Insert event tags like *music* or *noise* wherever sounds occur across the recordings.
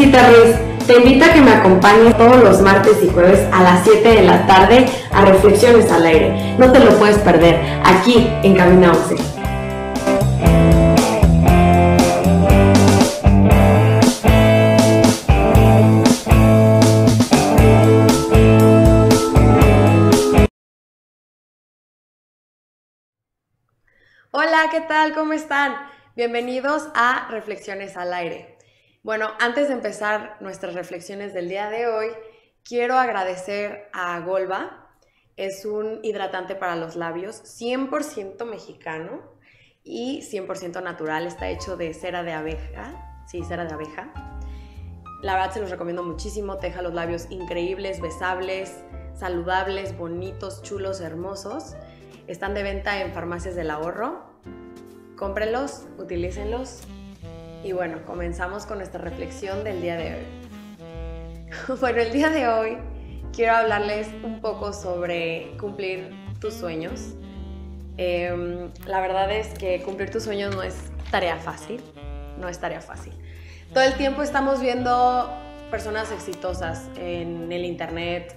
Cita Ruiz. Te invito a que me acompañes todos los martes y jueves a las 7 de la tarde a Reflexiones al Aire. No te lo puedes perder, aquí en Camina 11. Hola, ¿qué tal? ¿Cómo están? Bienvenidos a Reflexiones al Aire. Bueno, antes de empezar nuestras reflexiones del día de hoy, quiero agradecer a Golba. Es un hidratante para los labios 100% mexicano y 100% natural. Está hecho de cera de abeja. Sí, cera de abeja. La verdad se los recomiendo muchísimo. Te deja los labios increíbles, besables, saludables, bonitos, chulos, hermosos. Están de venta en farmacias del ahorro. Cómprenlos, utilícenlos y bueno, comenzamos con nuestra reflexión del día de hoy. *laughs* bueno, el día de hoy quiero hablarles un poco sobre cumplir tus sueños. Em, la verdad es que cumplir tus sueños no es tarea fácil, no es tarea fácil. Todo el tiempo estamos viendo personas exitosas en el internet,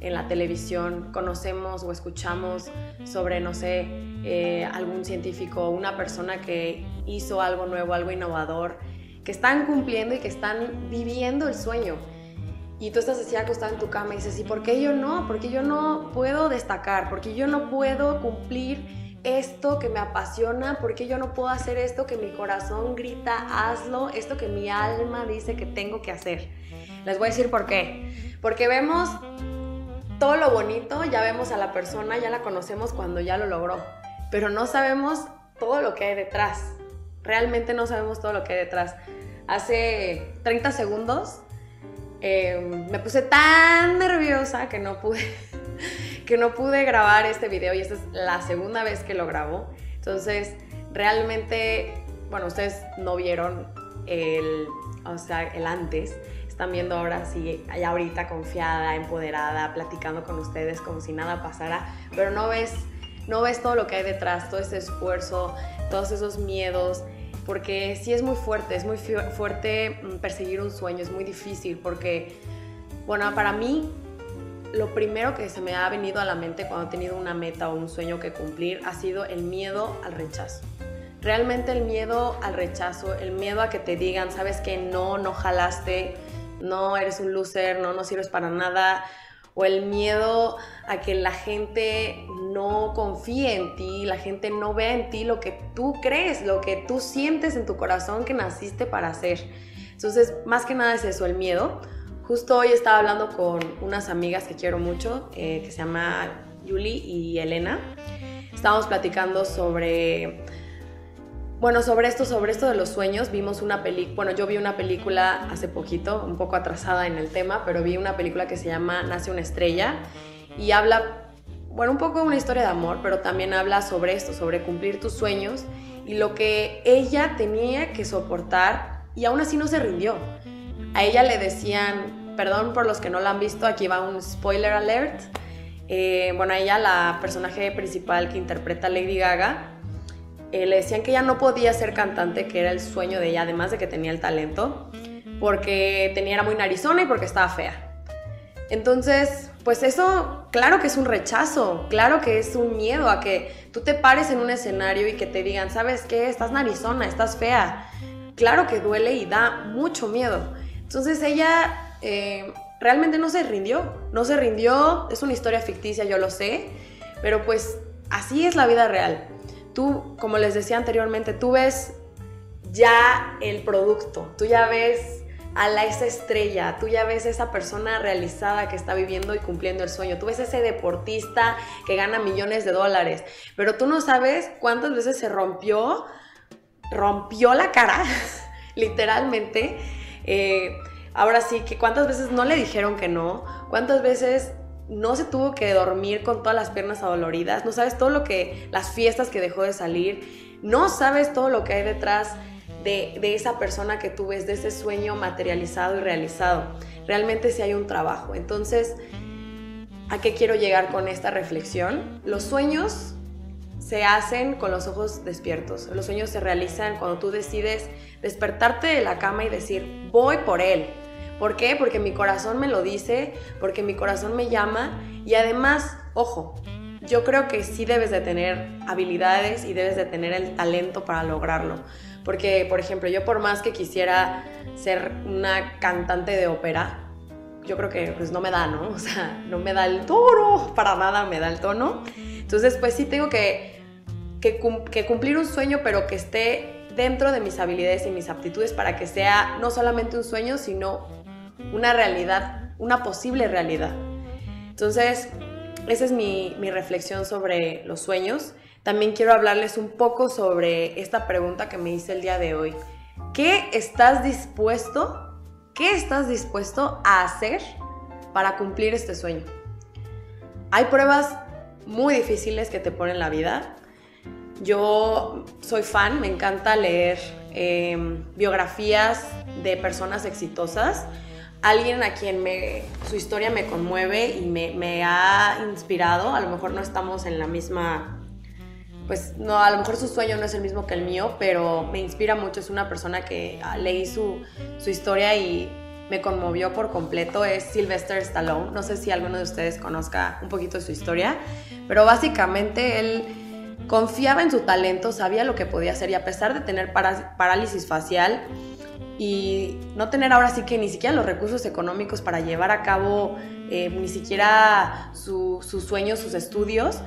en la televisión, conocemos o escuchamos sobre, no sé, eh, algún científico, una persona que hizo algo nuevo, algo innovador, que están cumpliendo y que están viviendo el sueño. Y tú estás así acostado en tu cama y dices, ¿y por qué yo no? ¿Por qué yo no puedo destacar? ¿Por qué yo no puedo cumplir esto que me apasiona? ¿Por qué yo no puedo hacer esto que mi corazón grita, hazlo? Esto que mi alma dice que tengo que hacer. Les voy a decir por qué. Porque vemos todo lo bonito, ya vemos a la persona, ya la conocemos cuando ya lo logró, pero no sabemos todo lo que hay detrás. Realmente no sabemos todo lo que hay detrás. Hace 30 segundos em, me puse tan nerviosa que no pude *laughs* que no pude grabar este video y esta es la segunda vez que lo grabo. Entonces, realmente, bueno, ustedes no vieron el, o sea, el antes, están viendo ahora sí, allá ahorita confiada, empoderada, platicando con ustedes como si nada pasara, pero no ves, no ves todo lo que hay detrás, todo ese esfuerzo, todos esos miedos, porque sí es muy fuerte, es muy fuerte mm, perseguir un sueño, es muy difícil, porque, bueno, para mí lo primero que se me ha venido a la mente cuando he tenido una meta o un sueño que cumplir ha sido el miedo al rechazo. Realmente el miedo al rechazo, el miedo a que te digan, sabes que no, no jalaste, no eres un loser, no, no sirves para nada, o el miedo a que la gente no confíe en ti, la gente no vea en ti lo que tú crees, lo que tú sientes en tu corazón que naciste para hacer. Entonces, más que nada es eso, el miedo. Justo hoy estaba hablando con unas amigas que quiero mucho, eh, que se llama Yuli y Elena. Estábamos platicando sobre bueno, sobre esto, sobre esto de los sueños, vimos una película, bueno, yo vi una película hace poquito, un poco atrasada en el tema, pero vi una película que se llama Nace una estrella y habla, bueno, un poco de una historia de amor, pero también habla sobre esto, sobre cumplir tus sueños y lo que ella tenía que soportar y aún así no se rindió. A ella le decían, perdón por los que no la han visto, aquí va un spoiler alert. Eh, bueno, a ella, la personaje principal que interpreta Lady Gaga, eh, le decían que ella no podía ser cantante, que era el sueño de ella, además de que tenía el talento, porque tenía, era muy narizona y porque estaba fea. Entonces, pues eso, claro que es un rechazo, claro que es un miedo a que tú te pares en un escenario y que te digan, ¿sabes qué? Estás narizona, estás fea. Claro que duele y da mucho miedo. Entonces ella eh, realmente no se rindió, no se rindió, es una historia ficticia, yo lo sé, pero pues así es la vida real tú, como les decía anteriormente, tú ves ya el producto, tú ya ves a la, esa estrella, tú ya ves esa persona realizada que está viviendo y cumpliendo el sueño, tú ves ese deportista que gana millones de dólares, pero tú no sabes cuántas veces se rompió, rompió la cara, *laughs* literalmente. Eh, ahora sí, que cuántas veces no le dijeron que no, cuántas veces no se tuvo que dormir con todas las piernas adoloridas, no sabes todo lo que, las fiestas que dejó de salir, no sabes todo lo que hay detrás de, esa persona que tú ves, de ese sueño materializado y realizado. Realmente sí hay un trabajo. Entonces, ¿a qué quiero llegar con esta reflexión? Los sueños se hacen con los ojos despiertos. Los sueños se realizan cuando tú decides despertarte de la cama y decir, voy por él. ¿Por qué? Porque mi corazón me lo dice, porque mi corazón me llama y además, ojo, yo creo que sí debes de tener habilidades y debes de tener el talento para lograrlo. Porque, por ejemplo, yo por más que quisiera ser una cantante de ópera, yo creo que pues no me da, ¿no? *laughs* O sea, no me da el tono, para nada me da el tono. Entonces, pues sí tengo que, que, que cumplir un sueño, pero que esté dentro de mis habilidades y mis aptitudes para que sea no solamente un sueño, sino una realidad, una posible realidad. Entonces, esa es mi, mi, reflexión sobre los sueños. También quiero hablarles un poco sobre esta pregunta que me hice el día de hoy. ¿Qué estás dispuesto, qué estás dispuesto a hacer para cumplir este sueño? Hay pruebas muy difíciles que te ponen la vida, yo soy fan, me encanta leer em, biografías de personas exitosas. Alguien a quien me, su historia me conmueve y me, ha inspirado. A lo mejor no estamos en la misma pues no, a lo mejor su sueño no es el mismo que el mío, pero me inspira mucho. Es una persona que ah, leí su, su, historia y me conmovió por completo. Es Sylvester Stallone. No sé si alguno de ustedes conozca un poquito de su historia, pero básicamente él Confiaba en su talento, sabía lo que podía hacer y a pesar de tener parálisis facial y no tener ahora sí que ni siquiera los recursos económicos para llevar a cabo eh, ni siquiera sus sueños, sus estudios,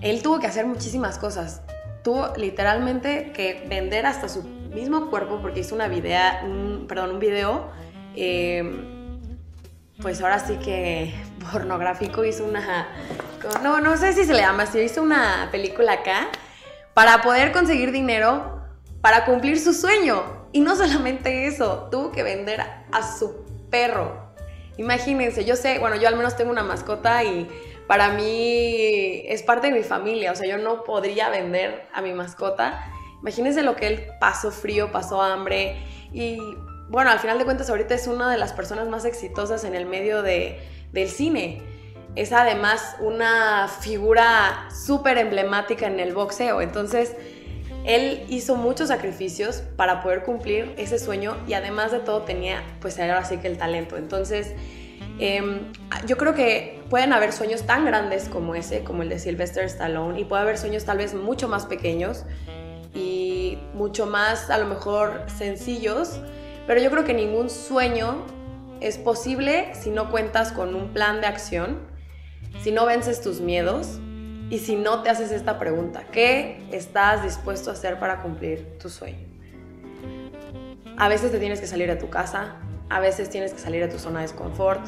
él tuvo que hacer muchísimas cosas. Tuvo literalmente que vender hasta su mismo cuerpo porque hizo una video, un, perdón, un video, eh, pues ahora sí que *laughs* pornográfico, hizo una no, no sé si se le llama así, hizo una película acá para poder conseguir dinero para cumplir su sueño. Y no solamente eso, tuvo que vender a su perro. Imagínense, yo sé, bueno, yo al menos tengo una mascota y para mí es parte de mi familia, o sea, yo no podría vender a mi mascota. Imagínense lo que él pasó frío, pasó hambre y bueno, al final de cuentas ahorita es una de las personas más exitosas en el medio de, del cine es además una figura súper emblemática en el boxeo. Entonces, él hizo muchos sacrificios para poder cumplir ese sueño y además de todo tenía, pues ahora sí que el talento. Entonces, em, yo creo que pueden haber sueños tan grandes como ese, como el de Sylvester Stallone, y puede haber sueños tal vez mucho más pequeños y mucho más a lo mejor sencillos, pero yo creo que ningún sueño es posible si no cuentas con un plan de acción si no vences tus miedos y si no te haces esta pregunta, ¿qué estás dispuesto a hacer para cumplir tu sueño? A veces te tienes que salir de tu casa, a veces tienes que salir de tu zona de confort,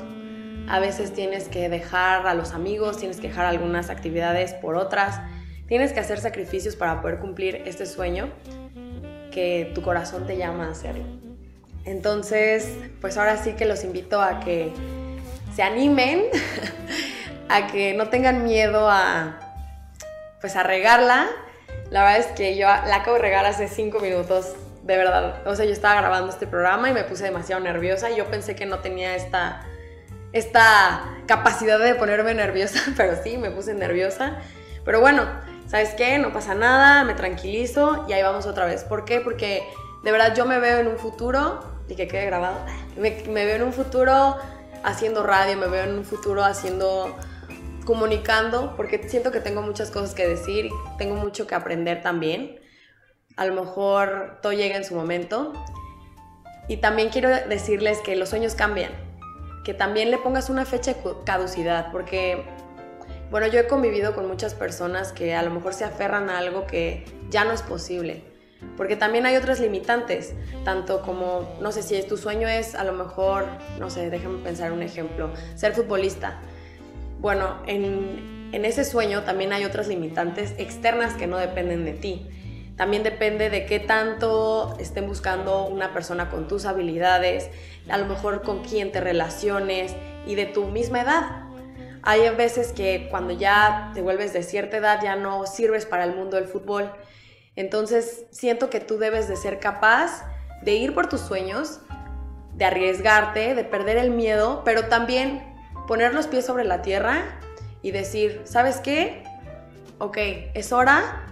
a veces tienes que dejar a los amigos, tienes que dejar algunas actividades por otras, tienes que hacer sacrificios para poder cumplir este sueño que tu corazón te llama a hacerlo. Entonces, pues ahora sí que los invito a que se animen *laughs* a que no tengan miedo a, pues a regarla. La verdad es que yo la acabo de regar hace cinco minutos, de verdad. O sea, yo estaba grabando este programa y me puse demasiado nerviosa yo pensé que no tenía esta, esta capacidad de ponerme nerviosa, *laughs* pero sí, me puse nerviosa. Pero bueno, ¿sabes qué? No pasa nada, me tranquilizo y ahí vamos otra vez. ¿Por qué? Porque de verdad yo me veo en un futuro, y que quede grabado, *laughs* me veo en un futuro haciendo radio, me veo en un futuro haciendo comunicando, porque siento que tengo muchas cosas que decir, tengo mucho que aprender también. A lo mejor todo llega en su momento. Y también quiero decirles que los sueños cambian, que también le pongas una fecha de caducidad, porque, bueno, yo he convivido con muchas personas que a lo mejor se aferran a algo que ya no es posible, porque también hay otras limitantes, tanto como, no sé si tu sueño es a lo mejor, no sé, déjame pensar un ejemplo, ser futbolista bueno, en, ese sueño también hay otras limitantes externas que no dependen de ti. También depende de qué tanto estén buscando una persona con tus habilidades, a lo mejor con quién te relaciones y de tu misma edad. Hay veces que cuando ya te vuelves de cierta edad ya no sirves para el mundo del fútbol. Entonces siento que tú debes de ser capaz de ir por tus sueños, de arriesgarte, de perder el miedo, pero también poner los pies sobre la tierra y decir, ¿sabes qué? Ok, es hora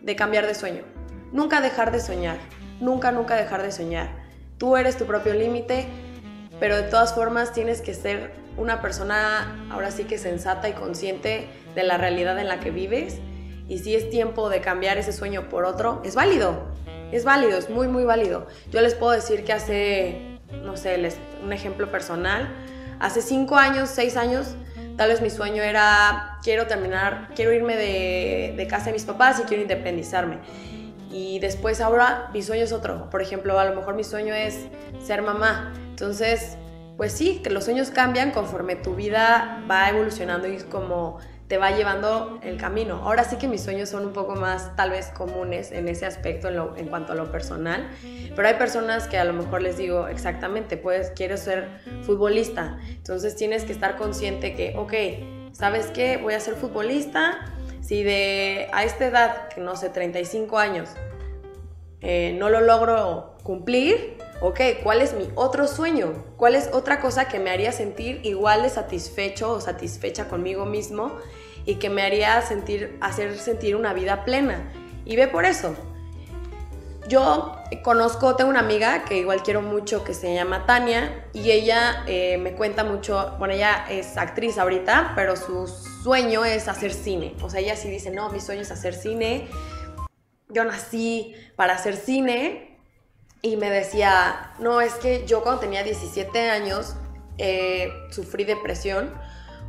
de cambiar de sueño. Nunca dejar de soñar, nunca, nunca dejar de soñar. Tú eres tu propio límite, pero de todas formas tienes que ser una persona ahora sí que sensata y consciente de la realidad en la que vives. Y si es tiempo de cambiar ese sueño por otro, es válido. Es válido, es muy, muy válido. Yo les puedo decir que hace, no sé, les, un ejemplo personal, hace cinco años, seis años, tal vez mi sueño era, quiero terminar, quiero irme de, casa de mis papás y quiero independizarme. Y después ahora mi sueño es otro. Por ejemplo, a lo mejor mi sueño es ser mamá. Entonces, pues sí, que los sueños cambian conforme tu vida va evolucionando y como te va llevando el camino. Ahora sí que mis sueños son un poco más tal vez comunes en ese aspecto en, cuanto a lo personal, pero hay personas que a lo mejor les digo exactamente, pues quieres ser futbolista, entonces tienes que estar consciente que, ok, ¿sabes qué? Voy a ser futbolista, si de a esta edad, que no sé, 35 años, eh, no lo logro cumplir, ok, ¿cuál es mi otro sueño? ¿Cuál es otra cosa que me haría sentir igual de satisfecho o satisfecha conmigo mismo y que me haría sentir, hacer sentir una vida plena? Y ve por eso. Yo conozco, tengo una amiga que igual quiero mucho que se llama Tania y ella eh, me cuenta mucho, bueno, ella es actriz ahorita, pero su sueño es hacer cine. O sea, ella sí dice, no, mi sueño es hacer cine. Yo nací para hacer cine, y me decía, no, es que yo cuando tenía 17 años eh, sufrí depresión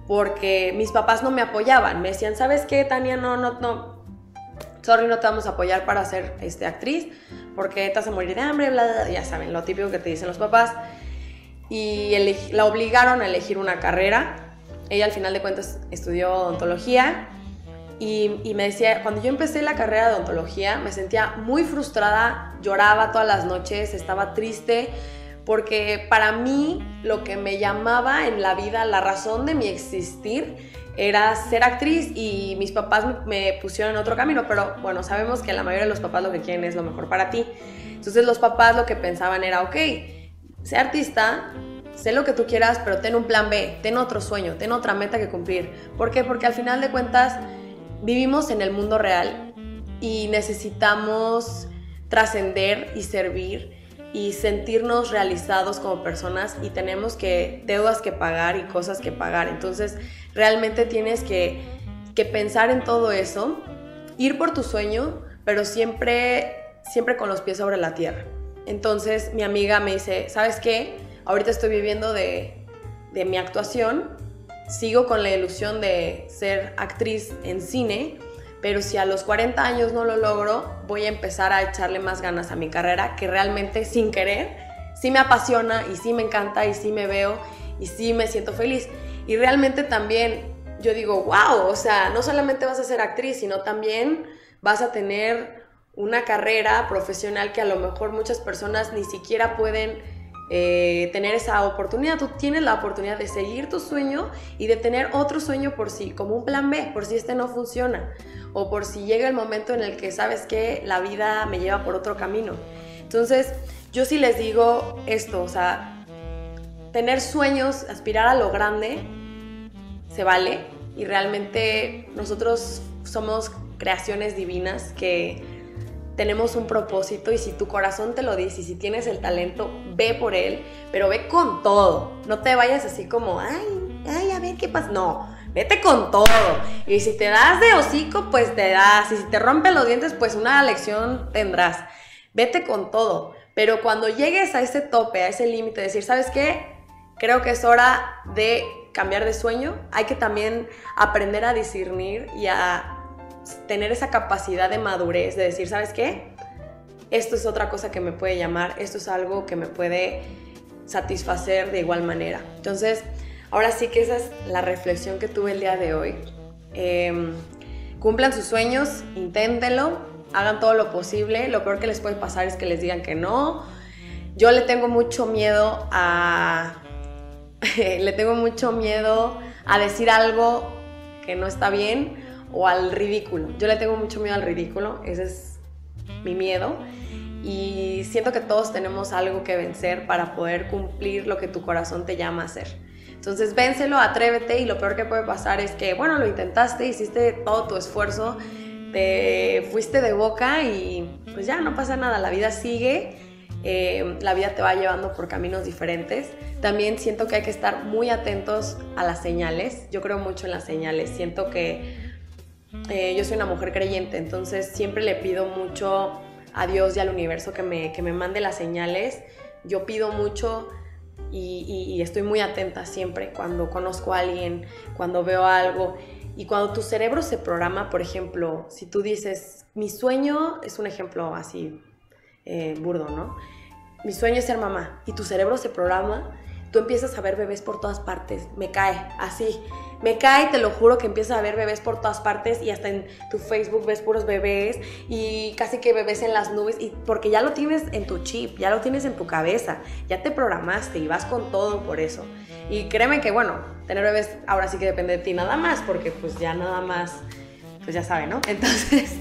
porque mis papás no me apoyaban. Me decían, ¿sabes qué, Tania? No, no, no. Sorry, no te vamos a apoyar para ser este, actriz porque te vas a morir de hambre, bla, bla, Ya saben, lo típico que te dicen los papás. Y la obligaron a elegir una carrera. Ella al final de cuentas estudió odontología y, me decía, cuando yo empecé la carrera de odontología, me sentía muy frustrada, lloraba todas las noches, estaba triste, porque para mí lo que me llamaba en la vida, la razón de mi existir, era ser actriz y mis papás me pusieron en otro camino, pero bueno, sabemos que la mayoría de los papás lo que quieren es lo mejor para ti. Entonces los papás lo que pensaban era, ok, sé artista, sé lo que tú quieras, pero ten un plan B, ten otro sueño, ten otra meta que cumplir. ¿Por qué? Porque al final de cuentas vivimos en el mundo real y necesitamos trascender y servir y sentirnos realizados como personas y tenemos que deudas que pagar y cosas que pagar. Entonces, realmente tienes que, que pensar en todo eso, ir por tu sueño, pero siempre siempre con los pies sobre la tierra. Entonces, mi amiga me dice, "¿Sabes qué? Ahorita estoy viviendo de de mi actuación sigo con la ilusión de ser actriz en cine, pero si a los 40 años no lo logro, voy a empezar a echarle más ganas a mi carrera, que realmente sin querer, sí me apasiona y sí me encanta y sí me veo y sí me siento feliz. Y realmente también yo digo, wow, o sea, no solamente vas a ser actriz, sino también vas a tener una carrera profesional que a lo mejor muchas personas ni siquiera pueden eh, tener esa oportunidad. Tú tienes la oportunidad de seguir tu sueño y de tener otro sueño por sí, como un plan B, por si este no funciona. O por si llega el momento en el que sabes que la vida me lleva por otro camino. Entonces, yo sí les digo esto, o sea, tener sueños, aspirar a lo grande, se vale. Y realmente nosotros somos creaciones divinas que tenemos un propósito y si tu corazón te lo dice y si tienes el talento, ve por él, pero ve con todo. No te vayas así como, ay, ay, a ver qué pasa. No, vete con todo. Y si te das de hocico, pues te das. Y si te rompen los dientes, pues una lección tendrás. Vete con todo. Pero cuando llegues a ese tope, a ese límite, decir, ¿sabes qué? Creo que es hora de cambiar de sueño. Hay que también aprender a discernir y a tener esa capacidad de madurez, de decir, ¿sabes qué? Esto es otra cosa que me puede llamar, esto es algo que me puede satisfacer de igual manera. Entonces, ahora sí que esa es la reflexión que tuve el día de hoy. Em, cumplan sus sueños, inténtenlo, hagan todo lo posible. Lo peor que les puede pasar es que les digan que no. Yo le tengo mucho miedo a... *laughs* le tengo mucho miedo a decir algo que no está bien o al ridículo. Yo le tengo mucho miedo al ridículo, ese es mi miedo. Y siento que todos tenemos algo que vencer para poder cumplir lo que tu corazón te llama a hacer. Entonces, vénselo, atrévete y lo peor que puede pasar es que, bueno, lo intentaste, hiciste todo tu esfuerzo, te fuiste de boca y pues ya no pasa nada, la vida sigue, eh, la vida te va llevando por caminos diferentes. También siento que hay que estar muy atentos a las señales, yo creo mucho en las señales, siento que eh, yo soy una mujer creyente, entonces siempre le pido mucho a Dios y al universo que me, que me mande las señales, yo pido mucho y, estoy muy atenta siempre cuando conozco a alguien, cuando veo algo. Y cuando tu cerebro se programa, por ejemplo, si tú dices, mi sueño es un ejemplo así eh, burdo, ¿no? Mi sueño es ser mamá y tu cerebro se programa, tú empiezas a ver bebés por todas partes, me cae, así. Me cae, te lo juro, que empiezas a ver bebés por todas partes y hasta en tu Facebook ves puros bebés y casi que bebés en las nubes y porque ya lo tienes en tu chip, ya lo tienes en tu cabeza, ya te programaste y vas con todo por eso. Y créeme que bueno, tener bebés ahora sí que depende de ti nada más porque pues ya nada más, pues ya saben, ¿no? *laughs* Entonces...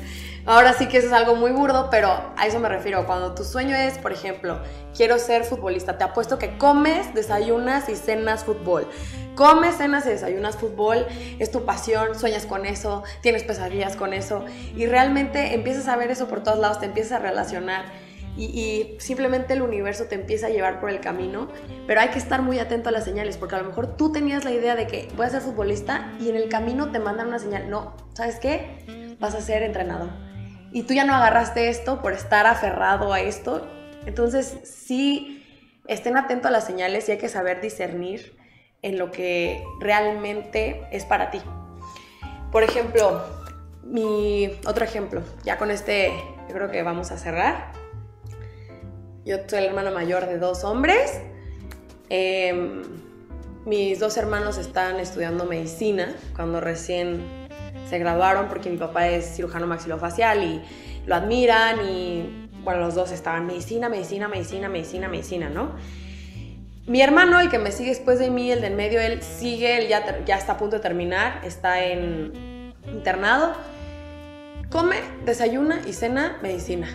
Ahora sí que eso es algo muy burdo, pero a eso me refiero. Cuando tu sueño es, por ejemplo, quiero ser futbolista, te apuesto que comes, desayunas y cenas fútbol. Comes, cenas y desayunas fútbol, es tu pasión, sueñas con eso, tienes pesadillas con eso y realmente empiezas a ver eso por todos lados, te empiezas a relacionar. Y, simplemente el universo te empieza a llevar por el camino, pero hay que estar muy atento a las señales, porque a lo mejor tú tenías la idea de que voy a ser futbolista y en el camino te mandan una señal, no, ¿sabes qué? Vas a ser entrenador y tú ya no agarraste esto por estar aferrado a esto. Entonces, sí, estén atentos a las señales y hay que saber discernir en lo que realmente es para ti. Por ejemplo, mi otro ejemplo, ya con este yo creo que vamos a cerrar. Yo soy el hermano mayor de dos hombres. Em, mis dos hermanos están estudiando medicina cuando recién se graduaron porque mi papá es cirujano maxilofacial y lo admiran y bueno, los dos estaban medicina, medicina, medicina, medicina, medicina, ¿no? Mi hermano, el que me sigue después de mí, el del medio, él sigue, él ya, ya está a punto de terminar, está en internado, come, desayuna y cena medicina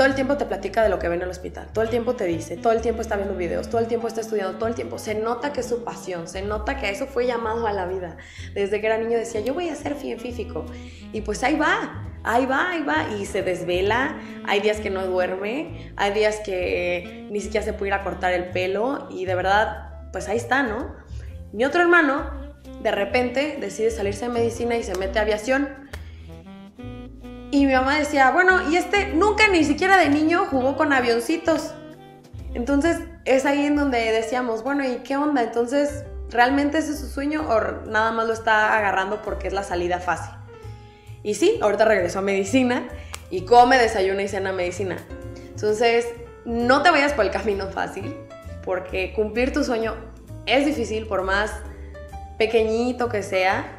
todo el tiempo te platica de lo que ve en el hospital, todo el tiempo te dice, todo el tiempo está viendo videos, todo el tiempo está estudiando, todo el tiempo. Se nota que es su pasión, se nota que eso fue llamado a la vida. Desde que era niño decía, yo voy a ser científico. Y pues ahí va, ahí va, ahí va. Y se desvela, hay días que no duerme, hay días que ni siquiera se puede ir a cortar el pelo y de verdad, pues ahí está, ¿no? Mi otro hermano, de repente, decide salirse de medicina y se mete a aviación y mi mamá decía, bueno, y este nunca ni siquiera de niño jugó con avioncitos. Entonces es ahí en donde decíamos, bueno, ¿y qué onda? Entonces, ¿realmente ese es su sueño o nada más lo está agarrando porque es la salida fácil? Y sí, ahorita regresó a medicina y come, desayuna y cena medicina. Entonces, no te vayas por el camino fácil, porque cumplir tu sueño es difícil por más pequeñito que sea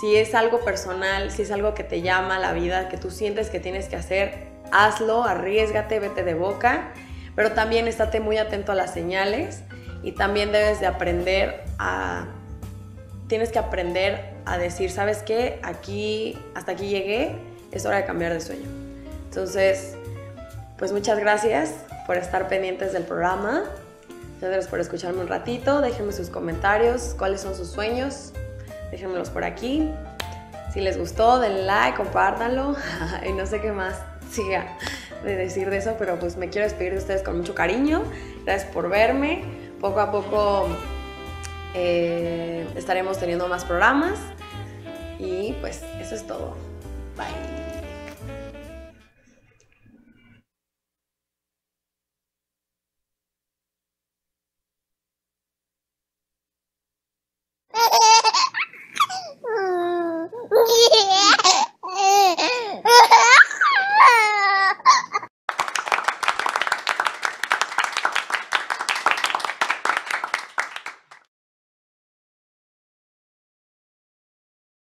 si es algo personal, si es algo que te llama a la vida, que tú sientes que tienes que hacer, hazlo, arriesgate, vete de boca, pero también estate muy atento a las señales y también debes de aprender a tienes que aprender a decir, ¿sabes qué? Aquí hasta aquí llegué, es hora de cambiar de sueño. Entonces, pues muchas gracias por estar pendientes del programa. Gracias por escucharme un ratito. Déjenme sus comentarios, cuáles son sus sueños déjenmelos por aquí. Si les gustó, denle like, compártanlo *laughs* y no sé qué más siga de decir de eso, pero pues me quiero despedir de ustedes con mucho cariño. Gracias por verme. Poco a poco eh, estaremos teniendo más programas y pues eso es todo. Bye.